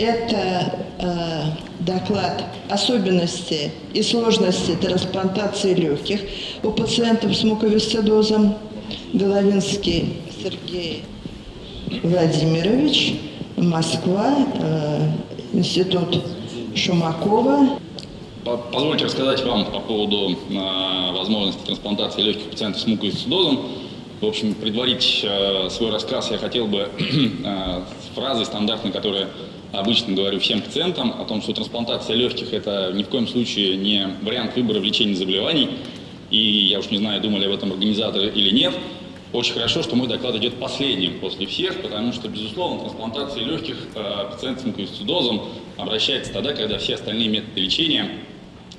Это э, доклад особенности и сложности трансплантации легких у пациентов с муковисцидозом. Головинский Сергей Владимирович, Москва, э, Институт Шумакова. Позвольте рассказать вам по поводу э, возможности трансплантации легких пациентов с муковисцидозом. В общем, предварить э, свой рассказ я хотел бы э, фразой стандартной, которая обычно говорю всем пациентам, о том, что трансплантация легких – это ни в коем случае не вариант выбора в лечении заболеваний. И я уж не знаю, думали об этом организаторы или нет. Очень хорошо, что мой доклад идет последним после всех, потому что, безусловно, трансплантация легких э, пациентов с муковисцидозом обращается тогда, когда все остальные методы лечения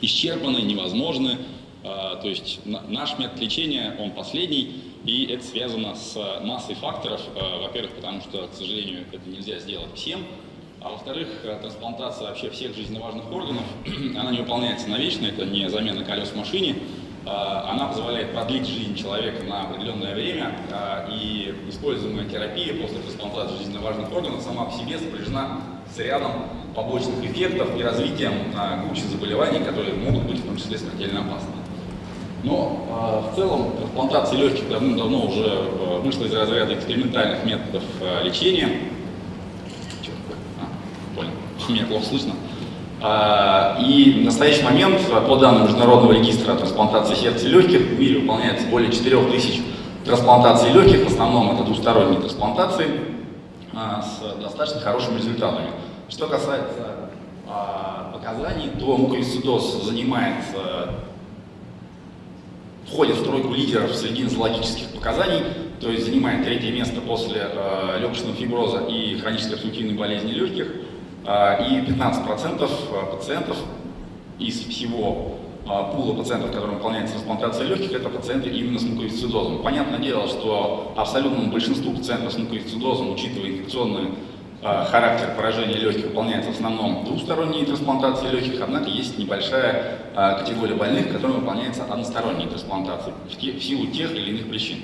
исчерпаны, невозможны. Э, то есть на, наш метод лечения, он последний, и это связано с массой факторов. Э, во-первых, потому что, к сожалению, это нельзя сделать всем. А во-вторых, э, трансплантация вообще всех жизненно важных органов, она не выполняется навечно, это не замена колес в машине. Она позволяет продлить жизнь человека на определенное время, и используемая терапия после трансплантации жизненно важных органов сама по себе сопряжена с рядом побочных эффектов и развитием кучи заболеваний, которые могут быть в том числе смертельно опасны. Но в целом трансплантация легких давно-давно уже э, вышла из разряда экспериментальных методов лечения меня плохо слышно. А, и в настоящий момент, по данным Международного регистра трансплантации сердца легких, в мире выполняется более 4000 трансплантаций легких, в основном это двусторонние трансплантации, а, с достаточно хорошими результатами. Что касается а, показаний, то мукоисцидоз занимает, входит в тройку лидеров среди нозологических показаний, то есть занимает третье место после легочного фиброза и хронической обструктивной болезни легких – а, и 15% а, пациентов из всего а, пула пациентов, которым выполняется трансплантация легких, это пациенты именно с муковисцидозом. Понятное дело, что абсолютному большинству пациентов с муковисцидозом, учитывая инфекционный характер поражения легких, выполняется в основном двусторонние трансплантации легких, однако есть небольшая категория больных, которым выполняется односторонние трансплантации в силу тех или иных причин.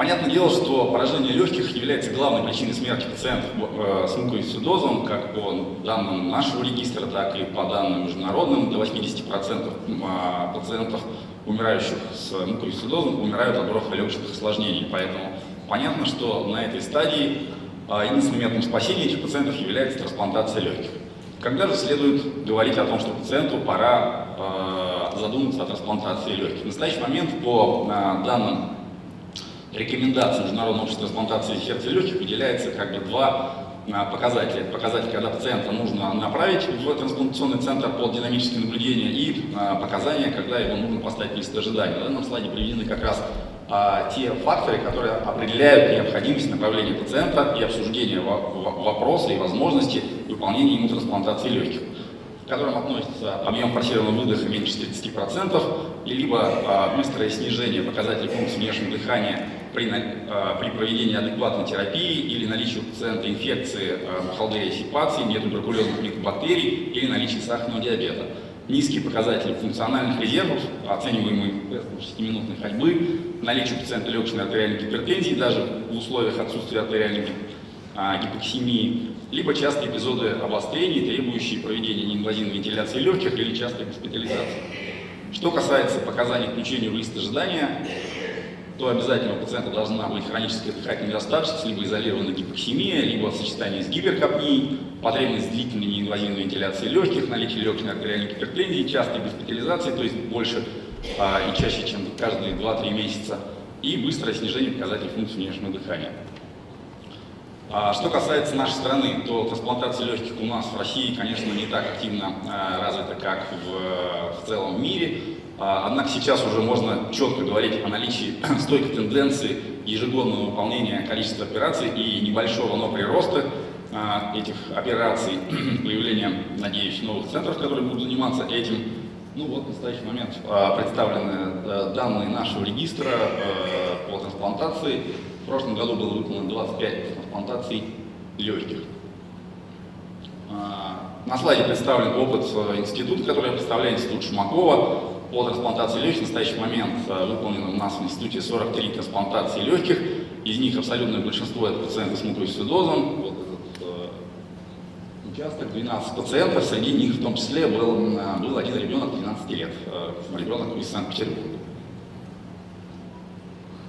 Понятное дело, что поражение легких является главной причиной смерти пациентов э, с муковисцидозом, как по данным нашего регистра, так и по данным международным. До 80% а, пациентов, умирающих с муковисцидозом, умирают от бронхолегочных осложнений. Поэтому понятно, что на этой стадии а, единственным методом спасения этих пациентов является трансплантация легких. Когда же следует говорить о том, что пациенту пора а, задуматься о трансплантации легких? В настоящий момент, по данным рекомендаций Международного общества трансплантации сердца и легких выделяется как бы два а, показателя. Показатель, когда пациента нужно направить в трансплантационный центр под динамическое наблюдение и а, показания, когда его нужно поставить в лист ожидания. На данном слайде приведены как раз а, те факторы, которые определяют необходимость направления пациента и обсуждения вопроса и возможности выполнения ему трансплантации легких к которым относится объем форсированного выдоха меньше 30%, и либо а, быстрое снижение показателей функции внешнего дыхания при, а, при проведении адекватной терапии или наличии у пациента инфекции а, бухалдерии сепации, нетуберкулезных микобактерий или наличии сахарного диабета. Низкие показатели функциональных резервов, оцениваемые тестом 6-минутной ходьбы, наличие пациента легочной артериальной гипертензии, даже в условиях отсутствия артериальной гипоксемии, либо частые эпизоды обострений, требующие проведения неинвазивной вентиляции легких или частой госпитализации. Что касается показаний к включению в лист ожидания, то обязательно у пациента должна быть хроническая дыхательная недостаточность, либо изолированная гипоксемия, либо в сочетании с гиперкапнией, потребность длительной неинвазивной вентиляции легких, наличие легочной артериальной гипертензии, частой госпитализации, то есть больше а, и чаще, чем каждые 2-3 месяца, и быстрое снижение показателей функции внешнего дыхания. А что касается нашей страны, то трансплантация легких у нас в России, конечно, не так активно а, развита, как в, в целом мире. А, однако сейчас уже можно четко говорить о наличии стойкой тенденции ежегодного выполнения количества операций и небольшого, но прироста этих операций, появлением, надеюсь, новых центров, которые будут заниматься этим. Ну вот в настоящий момент представлены э, данные нашего регистра э, по трансплантации. В прошлом году было выполнено 25 трансплантаций легких. А, на слайде представлен опыт э, института, который я представляю, институт Шумакова. По трансплантации легких в настоящий момент выполнено у нас в институте 43 трансплантации легких. Из них абсолютное большинство это пациенты с муковисцидозом. Участок, 12 пациентов, среди них в том числе был, был один ребенок 12 лет, ребенок из Санкт-Петербурга.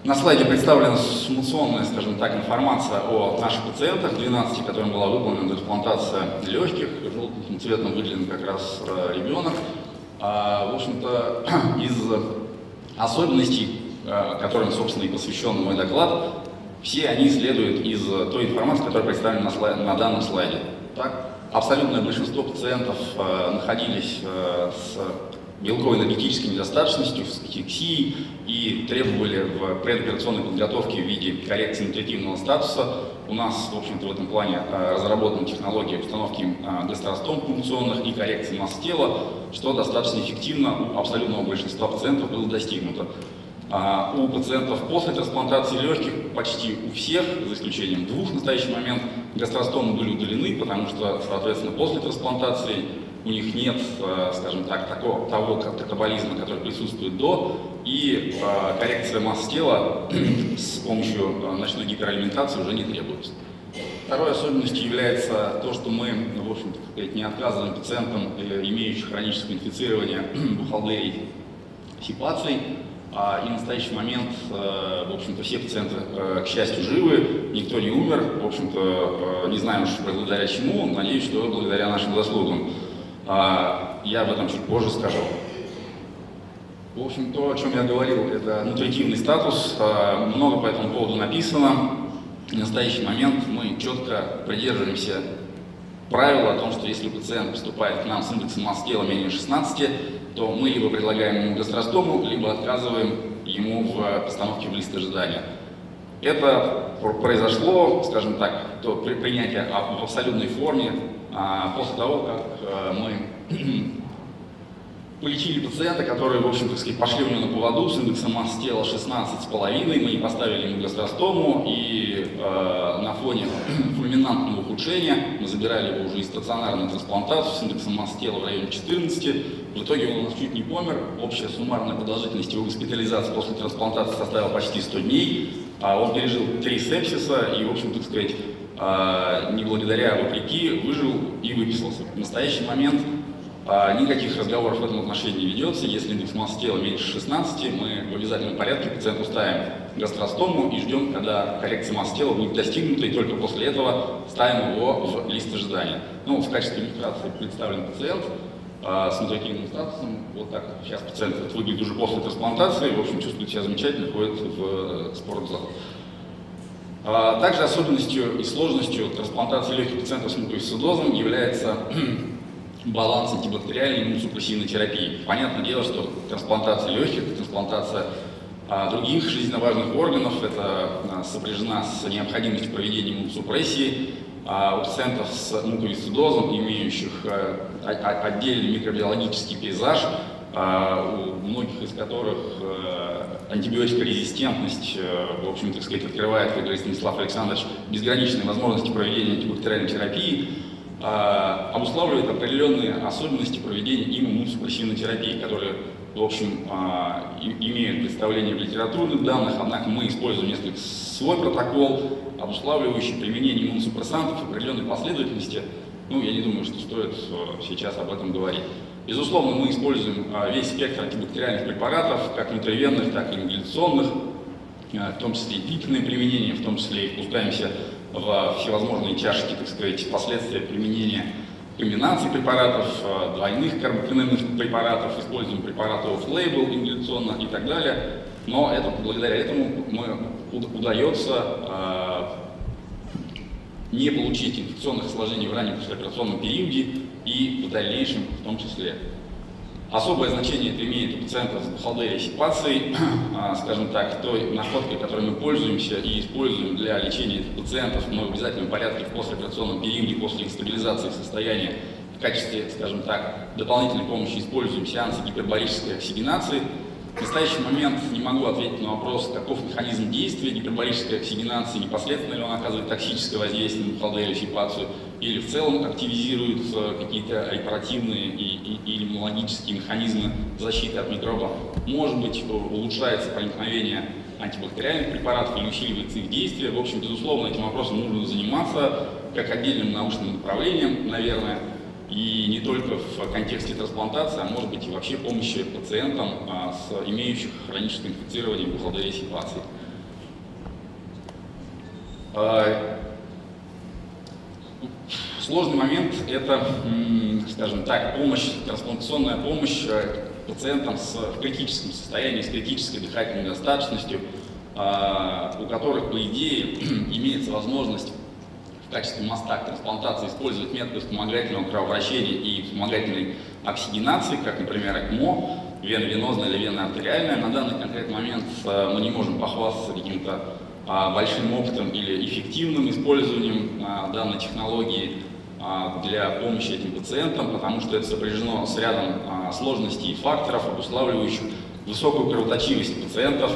На слайде представлена суммационная, скажем так, информация о наших пациентах, 12, которым была выполнена трансплантация легких, желтым цветом выделен как раз э, ребенок. А, в общем-то, из особенностей, э, которым, собственно, и посвящен мой доклад, все они следуют из той информации, которая представлена на, слайд, на данном слайде. Так, абсолютное большинство пациентов э, находились с белковой энергетической недостаточностью, с катексией и требовали в предоперационной подготовке в виде коррекции нутритивного статуса. У нас, в общем-то, в этом плане э, разработана технология установки э, гастростом функционных и коррекции масс тела, что достаточно эффективно у абсолютного большинства пациентов было достигнуто. У пациентов после трансплантации легких почти у всех, за исключением двух в настоящий момент, гастростомы были удалены, потому что, соответственно, после трансплантации у них нет, э, скажем так, такого, того катаболизма, который присутствует до, и э, коррекция масс тела с помощью э, ночной гипералиментации уже не требуется. Второй особенностью является то, что мы, в общем-то, не отказываем пациентам, имеющим хроническое инфицирование бухалдерий сипаций, а, и в настоящий момент, в общем-то, все пациенты, к счастью, живы, никто не умер. В общем-то, не знаю уж благодаря чему, надеюсь, что благодаря нашим заслугам. А, я об этом чуть позже скажу. В общем, то, о чем я говорил, это нутритивный статус. А, много по этому поводу написано. В настоящий момент мы четко придерживаемся правила о том, что если пациент поступает к нам с индексом масс тела менее 16, то мы либо предлагаем ему гастростому, либо отказываем ему в постановке в лист ожидания. Это произошло, скажем так, то при принятии в абсолютной форме а, после того, как э, мы полечили пациента, который, в общем-то, пошли у него на поводу с индексом масс тела 16,5, мы не поставили ему гастростому, и э, на фоне фульминантного ухудшения мы забирали его уже из стационарной трансплантацию с индексом масс тела в районе 14. В итоге он у нас чуть не помер, общая суммарная продолжительность его госпитализации после трансплантации составила почти 100 дней, а он пережил три сепсиса и, в общем, так сказать, а, не благодаря, а вопреки, выжил и выписался. В настоящий момент никаких разговоров в этом отношении не ведется. Если индекс массы тела меньше 16, мы в обязательном порядке пациенту ставим гастростому и ждем, когда коррекция массы тела будет достигнута, и только после этого ставим его в лист ожидания. Ну, в качестве иллюстрации представлен пациент а, с нутритивным статусом. Вот так сейчас пациент выглядит уже после трансплантации, в общем, чувствует себя замечательно, ходит в э, спортзал. А, также особенностью и сложностью трансплантации легких пациентов с муковисцидозом является баланс антибактериальной иммуносупрессивной терапии. Понятное дело, что трансплантация легких, трансплантация а, других жизненно важных органов, это а, сопряжена с необходимостью проведения иммуносупрессии. А у пациентов с муковисцидозом, имеющих а, отдельный микробиологический пейзаж, а, у многих из которых э, антибиотикорезистентность, в общем, так сказать, открывает, как говорит Станислав Александрович, безграничные возможности проведения антибактериальной терапии, а, обуславливает определенные особенности проведения им иммуносупрессивной терапии, которые, в общем, а, имеют представление в литературных данных, однако мы используем несколько свой протокол, обуславливающий применение иммуносупрессантов в определенной последовательности. Ну, я не думаю, что стоит э, сейчас об этом говорить. Безусловно, мы используем а, весь спектр антибактериальных препаратов, как внутривенных, так и ингаляционных, а, в том числе и длительное применение, в том числе и впускаемся в всевозможные тяжкие, так сказать, последствия применения комбинаций препаратов, а, двойных карбопленных препаратов, используем препараты off-label ингаляционно и так далее. Но это, благодаря этому мы, удается не получить инфекционных осложнений в раннем послеоперационном периоде и в дальнейшем в том числе. Особое значение это имеет у пациентов с бухалдерией сепацией, а, скажем так, той находкой, которой мы пользуемся и используем для лечения пациентов, мы в обязательном порядке в послеоперационном периоде, после их стабилизации состояния, в качестве, скажем так, дополнительной помощи используем сеансы гипербарической оксигенации, в настоящий момент не могу ответить на вопрос, каков механизм действия гиперболической оксигенации, непосредственно ли он оказывает токсическое воздействие на холодную сепацию, или в целом активизирует какие-то оперативные и, и, и иммунологические механизмы защиты от микробов. Может быть, улучшается проникновение антибактериальных препаратов или усиливается их действие. В общем, безусловно, этим вопросом нужно заниматься. как отдельным научным направлением, наверное, и не только в контексте трансплантации, а может быть и вообще помощи пациентам, а, с имеющих хроническое инфицирование благодаря ситуации. А, сложный момент – это, скажем так, помощь, трансплантационная помощь э, пациентам с критическим состоянием, с критической дыхательной недостаточностью, а, у которых, по идее, имеется возможность в качестве моста к трансплантации использовать методы вспомогательного кровообращения и вспомогательной оксигенации, как, например, ЭКМО, вена венозная или вена артериальная. На данный конкретный момент э, мы не можем похвастаться каким-то а, большим опытом или эффективным использованием а, данной технологии а, для помощи этим пациентам, потому что это сопряжено с рядом сложностей и факторов, обуславливающих высокую кровоточивость пациентов,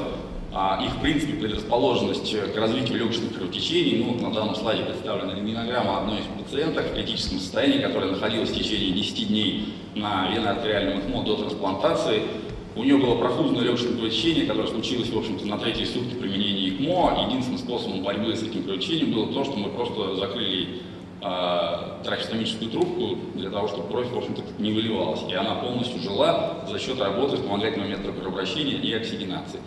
их, в принципе, предрасположенность к развитию легочных кровотечений. Ну, на данном слайде представлена рентгенограмма одной из пациенток в критическом состоянии, которая находилась в течение 10 дней на веноартериальном ЭКМО до трансплантации. У нее было профузное легочное кровотечение, которое случилось, в общем-то, на третьей сутки применения ЭКМО. Единственным способом борьбы с этим кровотечением было то, что мы просто закрыли э, трахеостомическую трубку для того, чтобы кровь, в общем-то, не выливалась. И она полностью жила за счет работы вспомогательного метода кровообращения и оксигенации.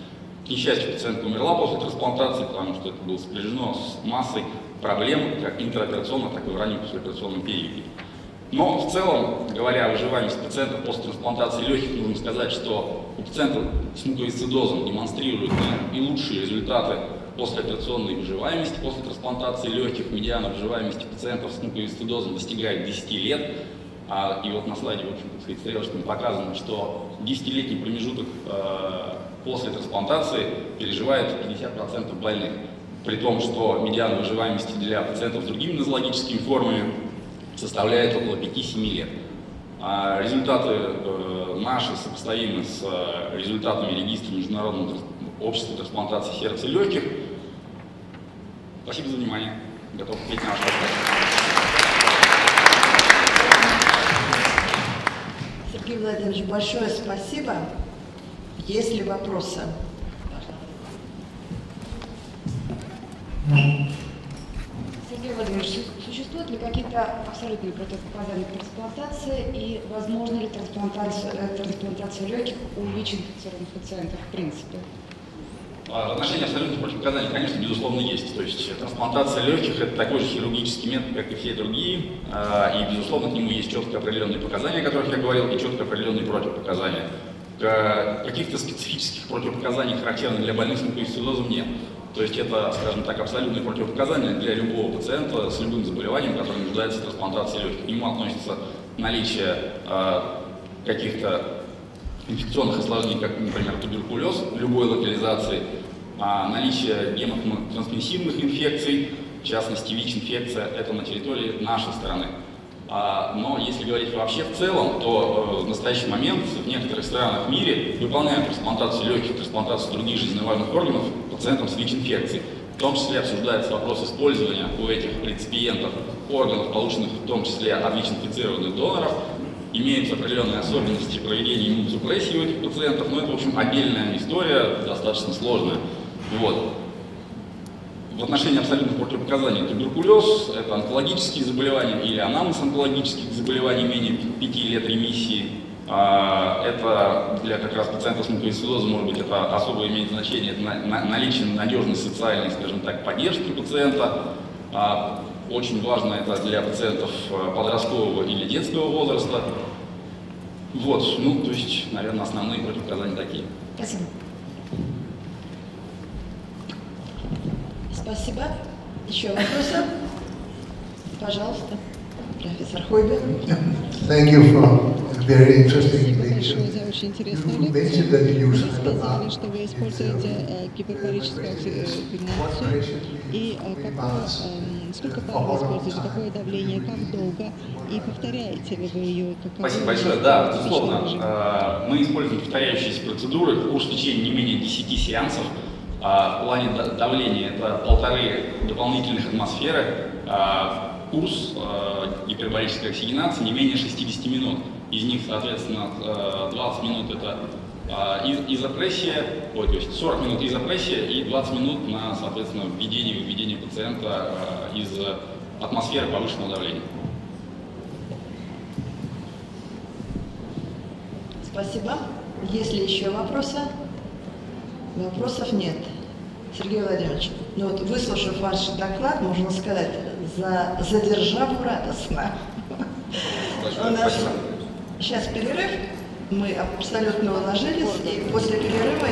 К несчастью, пациентка умерла после трансплантации, потому что это было сопряжено с массой проблем, как интраоперационно, так и в раннем послеоперационном периоде. Но в целом, говоря о выживаемости пациентов после трансплантации легких, нужно сказать, что у пациентов с муковисцидозом демонстрируют и лучшие результаты после операционной выживаемости, после трансплантации легких, медиана выживаемости пациентов с муковисцидозом достигает 10 лет. А, и вот на слайде, в общем, так сказать, стрелочками показано, что 10-летний промежуток э, после трансплантации переживает 50% больных. При том, что медиана выживаемости для пациентов с другими нозологическими формами составляет около 5-7 лет. А результаты э, наши сопоставимы с э, результатами регистра Международного общества трансплантации сердца и легких. Спасибо за внимание. Готов ответить на ваш вопрос. Сергей Владимирович, большое спасибо. Есть ли вопросы? Сергей Владимирович, существуют ли какие-то абсолютные противопоказания к трансплантации и возможно ли трансплантация, э, трансплантация легких у ВИЧ-инфицированных пациентов в принципе? А, в отношении абсолютных противопоказаний, конечно, безусловно, есть. То есть трансплантация легких – это такой же хирургический метод, как и все другие. А, и, безусловно, к нему есть четко определенные показания, о которых я говорил, и четко определенные противопоказания. Каких-то специфических противопоказаний, характерных для больных с муковисцидозом, нет. То есть это, скажем так, абсолютные противопоказания для любого пациента с любым заболеванием, который нуждается в трансплантации легких. К нему относится наличие э, каких-то инфекционных осложнений, как, например, туберкулез любой локализации, а наличие гемотрансмиссивных инфекций, в частности ВИЧ-инфекция, это на территории нашей страны. А, но если говорить вообще в целом, то э, в настоящий момент в некоторых странах в мире выполняют трансплантацию легких, трансплантацию других жизненно важных органов пациентам с ВИЧ-инфекцией. В том числе обсуждается вопрос использования у этих реципиентов органов, полученных в том числе от ВИЧ-инфицированных доноров. Имеются определенные особенности проведения иммуносупрессии у этих пациентов, но это, в общем, отдельная история, достаточно сложная. Вот. В отношении абсолютных противопоказаний туберкулез, это онкологические заболевания или анамнез онкологических заболеваний менее 5 лет ремиссии, а, это для как раз пациентов с муковисцидозом, может быть, это особо имеет значение, это наличие надежной социальной, скажем так, поддержки пациента. А, очень важно это для пациентов а, подросткового или детского возраста. Вот, ну, то есть, наверное, основные противопоказания такие. Спасибо. Спасибо. Еще вопросы? Пожалуйста, профессор Хойбер. Thank you for very interesting Большое за очень интересную лекцию. Вы сказали, что вы используете э, гипербарическую оксигенацию. И э, какое, э, сколько пар вы используете, какое давление, как долго, и повторяете ли вы ее? Спасибо большое. Да, безусловно. Э, мы используем повторяющиеся процедуры, курс в течение не менее 10 сеансов. А в плане давления это полторы дополнительных атмосферы, а курс э, гипербарической оксигенации не менее 60 минут. Из них, соответственно, 20 э, минут это э, изопрессия, ой, то есть 40 минут изопрессия и 20 минут на, соответственно, введение и выведение пациента из атмосферы повышенного давления. Спасибо. Есть ли еще вопросы? Вопросов нет. Сергей Владимирович, ну вот выслушав ваш доклад, можно сказать, за, задержав радостно. У нас сейчас перерыв, мы абсолютно уложились, и после перерыва